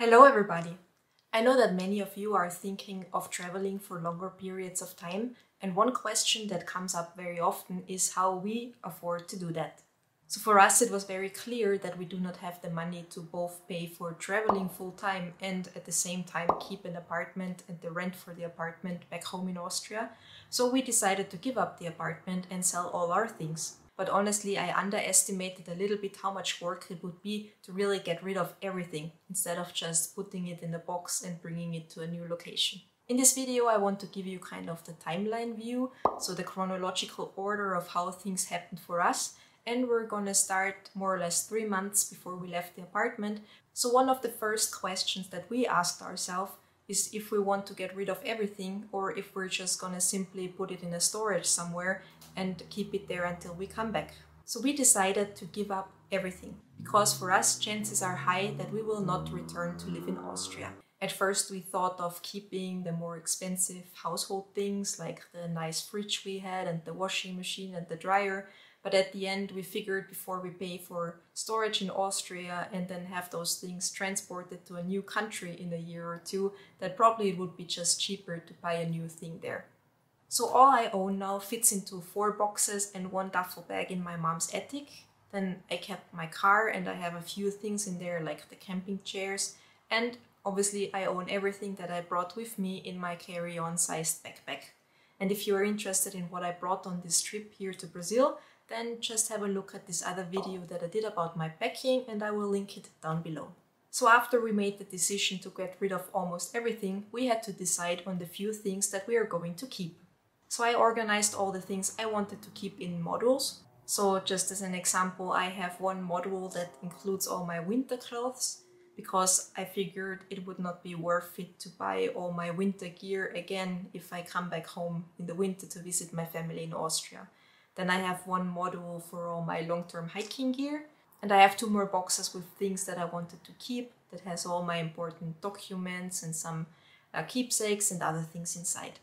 Hello, everybody. I know that many of you are thinking of traveling for longer periods of time, and one question that comes up very often is how we afford to do that. So, for us, it was very clear that we do not have the money to both pay for traveling full time and at the same time keep an apartment and the rent for the apartment back home in Austria. So, we decided to give up the apartment and sell all our things but honestly, I underestimated a little bit how much work it would be to really get rid of everything instead of just putting it in a box and bringing it to a new location. In this video, I want to give you kind of the timeline view, so the chronological order of how things happened for us. And we're gonna start more or less three months before we left the apartment. So, one of the first questions that we asked ourselves is if we want to get rid of everything or if we're just gonna simply put it in a storage somewhere and keep it there until we come back. So we decided to give up everything because for us chances are high that we will not return to live in Austria. At first we thought of keeping the more expensive household things like the nice fridge we had and the washing machine and the dryer, but at the end, we figured before we pay for storage in Austria and then have those things transported to a new country in a year or two, that probably it would be just cheaper to buy a new thing there. So all I own now fits into four boxes and one duffel bag in my mom's attic. Then I kept my car and I have a few things in there like the camping chairs and obviously I own everything that I brought with me in my carry-on sized backpack. And if you are interested in what I brought on this trip here to Brazil, then just have a look at this other video that I did about my packing and I will link it down below. So after we made the decision to get rid of almost everything, we had to decide on the few things that we are going to keep. So I organized all the things I wanted to keep in modules. So just as an example, I have one module that includes all my winter clothes because I figured it would not be worth it to buy all my winter gear again if I come back home in the winter to visit my family in Austria. Then I have one module for all my long-term hiking gear. And I have two more boxes with things that I wanted to keep that has all my important documents and some uh, keepsakes and other things inside.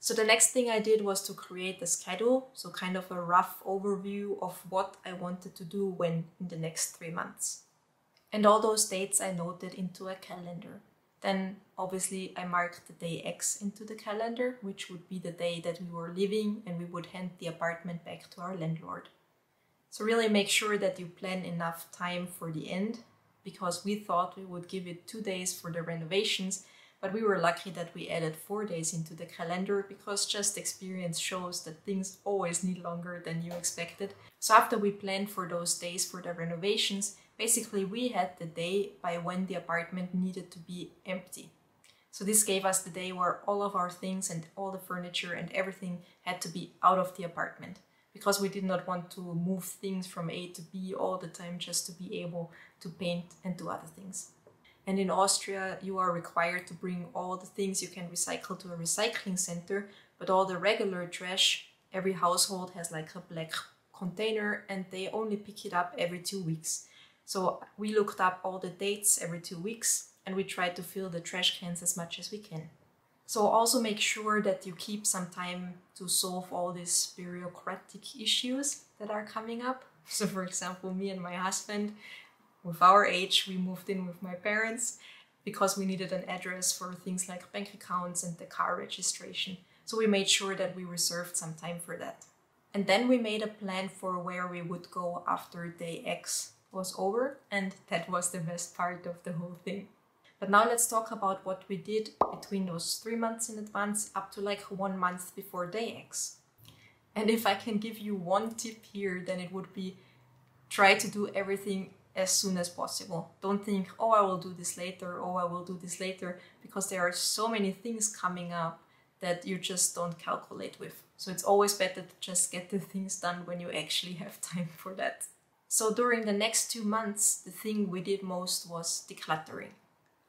So the next thing I did was to create the schedule, so kind of a rough overview of what I wanted to do when in the next three months. And all those dates I noted into a calendar. Then obviously I marked the day X into the calendar, which would be the day that we were leaving and we would hand the apartment back to our landlord. So really make sure that you plan enough time for the end because we thought we would give it two days for the renovations, but we were lucky that we added four days into the calendar because just experience shows that things always need longer than you expected. So after we planned for those days for the renovations, Basically, we had the day by when the apartment needed to be empty. So this gave us the day where all of our things and all the furniture and everything had to be out of the apartment because we did not want to move things from A to B all the time just to be able to paint and do other things. And in Austria, you are required to bring all the things you can recycle to a recycling center, but all the regular trash, every household has like a black container and they only pick it up every two weeks. So we looked up all the dates every two weeks and we tried to fill the trash cans as much as we can. So also make sure that you keep some time to solve all these bureaucratic issues that are coming up. So for example, me and my husband, with our age, we moved in with my parents because we needed an address for things like bank accounts and the car registration. So we made sure that we reserved some time for that. And then we made a plan for where we would go after day X was over and that was the best part of the whole thing. But now let's talk about what we did between those three months in advance up to like one month before day X. And if I can give you one tip here, then it would be try to do everything as soon as possible. Don't think, oh, I will do this later, oh, I will do this later, because there are so many things coming up that you just don't calculate with. So it's always better to just get the things done when you actually have time for that. So during the next two months, the thing we did most was decluttering.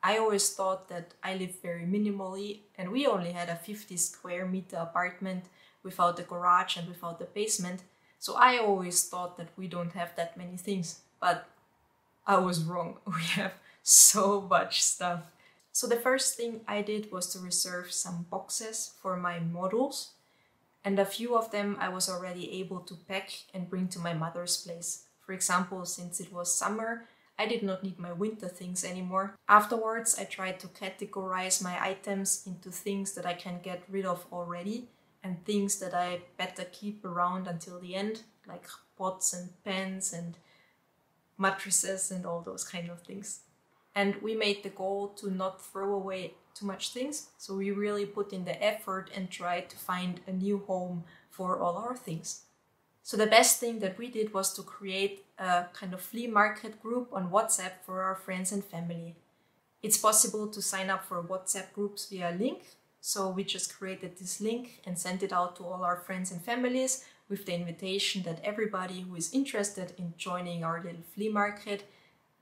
I always thought that I live very minimally and we only had a 50 square meter apartment without the garage and without the basement. So I always thought that we don't have that many things, but I was wrong. We have so much stuff. So the first thing I did was to reserve some boxes for my models and a few of them I was already able to pack and bring to my mother's place. For example, since it was summer, I did not need my winter things anymore. Afterwards, I tried to categorize my items into things that I can get rid of already and things that I better keep around until the end, like pots and pans and mattresses and all those kind of things. And we made the goal to not throw away too much things, so we really put in the effort and tried to find a new home for all our things. So the best thing that we did was to create a kind of flea market group on WhatsApp for our friends and family. It's possible to sign up for WhatsApp groups via a link. So we just created this link and sent it out to all our friends and families with the invitation that everybody who is interested in joining our little flea market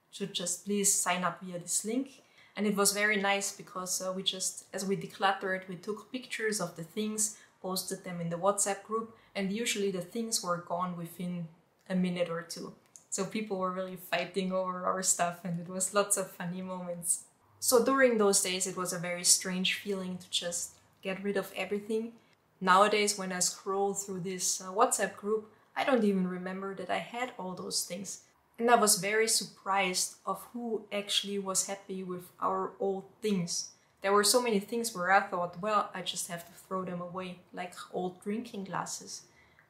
should just please sign up via this link. And it was very nice because uh, we just, as we decluttered, we took pictures of the things, posted them in the WhatsApp group, and usually the things were gone within a minute or two. So people were really fighting over our stuff, and it was lots of funny moments. So during those days, it was a very strange feeling to just get rid of everything Nowadays, when I scroll through this uh, WhatsApp group, I don't even remember that I had all those things. And I was very surprised of who actually was happy with our old things. There were so many things where I thought, well, I just have to throw them away, like old drinking glasses.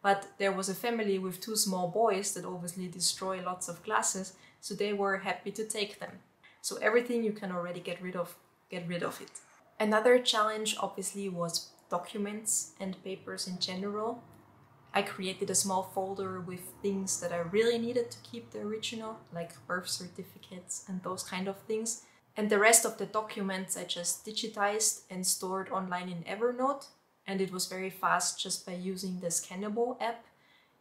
But there was a family with two small boys that obviously destroy lots of glasses, so they were happy to take them. So everything you can already get rid of, get rid of it. Another challenge obviously was documents and papers in general. I created a small folder with things that I really needed to keep the original, like birth certificates and those kind of things. And the rest of the documents I just digitized and stored online in Evernote. And it was very fast just by using the Scannable app.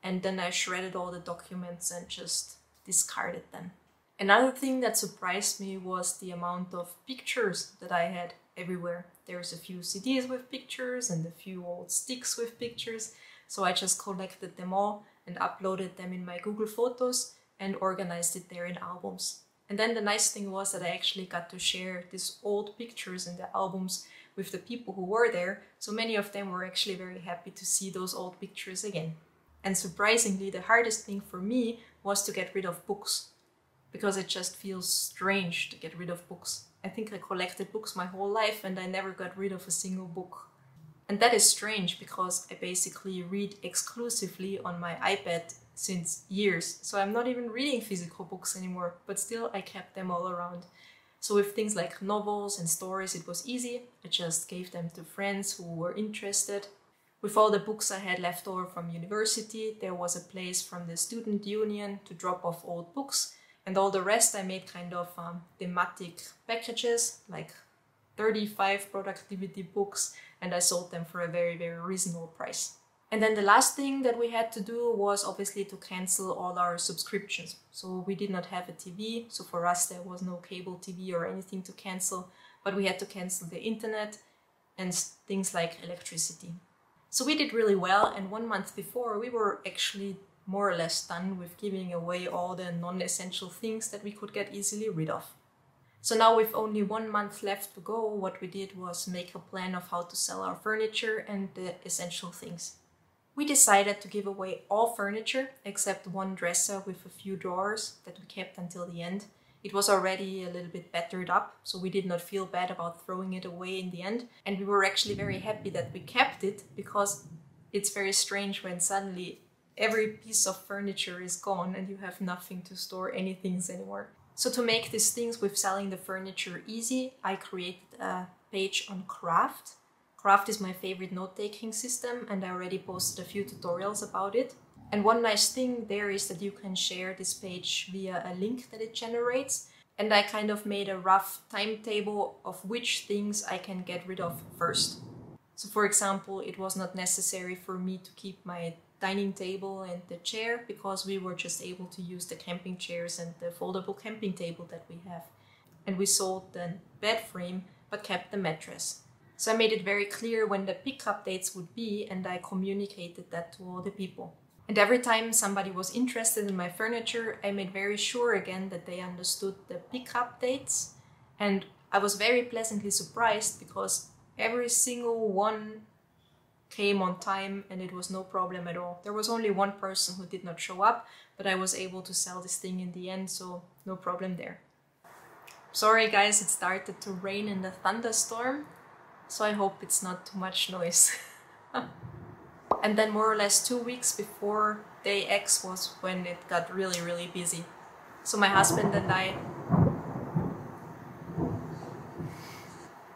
And then I shredded all the documents and just discarded them. Another thing that surprised me was the amount of pictures that I had everywhere. There's a few CDs with pictures and a few old sticks with pictures. So I just collected them all and uploaded them in my Google Photos and organized it there in albums. And then the nice thing was that I actually got to share these old pictures and the albums with the people who were there. So many of them were actually very happy to see those old pictures again. And surprisingly, the hardest thing for me was to get rid of books because it just feels strange to get rid of books. I think I collected books my whole life and I never got rid of a single book. And that is strange because I basically read exclusively on my iPad since years. So I'm not even reading physical books anymore, but still I kept them all around. So with things like novels and stories, it was easy. I just gave them to friends who were interested. With all the books I had left over from university, there was a place from the student union to drop off old books and all the rest I made kind of um, thematic packages, like 35 productivity books, and I sold them for a very, very reasonable price. And then the last thing that we had to do was obviously to cancel all our subscriptions. So we did not have a TV, so for us there was no cable TV or anything to cancel, but we had to cancel the internet and things like electricity. So we did really well, and one month before we were actually more or less done with giving away all the non-essential things that we could get easily rid of. So now with only one month left to go, what we did was make a plan of how to sell our furniture and the essential things. We decided to give away all furniture except one dresser with a few drawers that we kept until the end. It was already a little bit battered up, so we did not feel bad about throwing it away in the end. And we were actually very happy that we kept it because it's very strange when suddenly every piece of furniture is gone and you have nothing to store any things anymore. So to make these things with selling the furniture easy, I created a page on Craft. Craft is my favorite note-taking system and I already posted a few tutorials about it. And one nice thing there is that you can share this page via a link that it generates. And I kind of made a rough timetable of which things I can get rid of first. So for example, it was not necessary for me to keep my dining table and the chair because we were just able to use the camping chairs and the foldable camping table that we have. And we sold the bed frame but kept the mattress. So I made it very clear when the pickup dates would be and I communicated that to all the people. And every time somebody was interested in my furniture, I made very sure again that they understood the pickup dates. And I was very pleasantly surprised because every single one came on time and it was no problem at all. There was only one person who did not show up, but I was able to sell this thing in the end, so no problem there. Sorry guys, it started to rain in the thunderstorm, so I hope it's not too much noise. and then more or less two weeks before day X was when it got really really busy. So my husband and I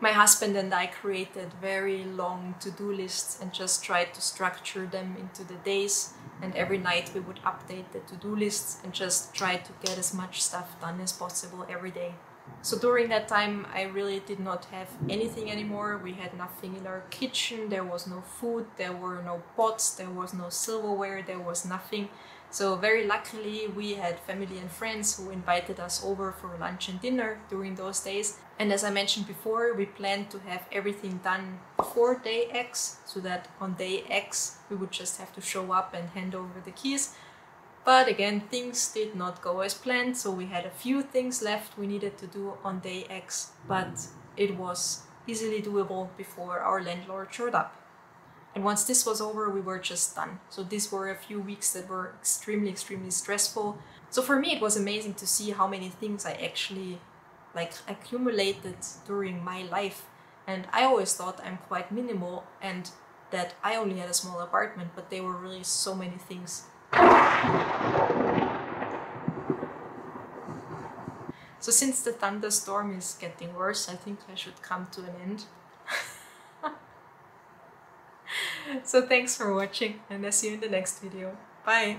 my husband and I created very long to-do lists and just tried to structure them into the days and every night we would update the to-do lists and just try to get as much stuff done as possible every day. So during that time I really did not have anything anymore. We had nothing in our kitchen, there was no food, there were no pots, there was no silverware, there was nothing. So very luckily we had family and friends who invited us over for lunch and dinner during those days. And as I mentioned before, we planned to have everything done before day X so that on day X we would just have to show up and hand over the keys. But again, things did not go as planned, so we had a few things left we needed to do on day X, but it was easily doable before our landlord showed up. And once this was over, we were just done. So these were a few weeks that were extremely, extremely stressful. So for me, it was amazing to see how many things I actually like accumulated during my life. And I always thought I'm quite minimal and that I only had a small apartment, but there were really so many things. So since the thunderstorm is getting worse, I think I should come to an end. so thanks for watching and I'll see you in the next video. Bye!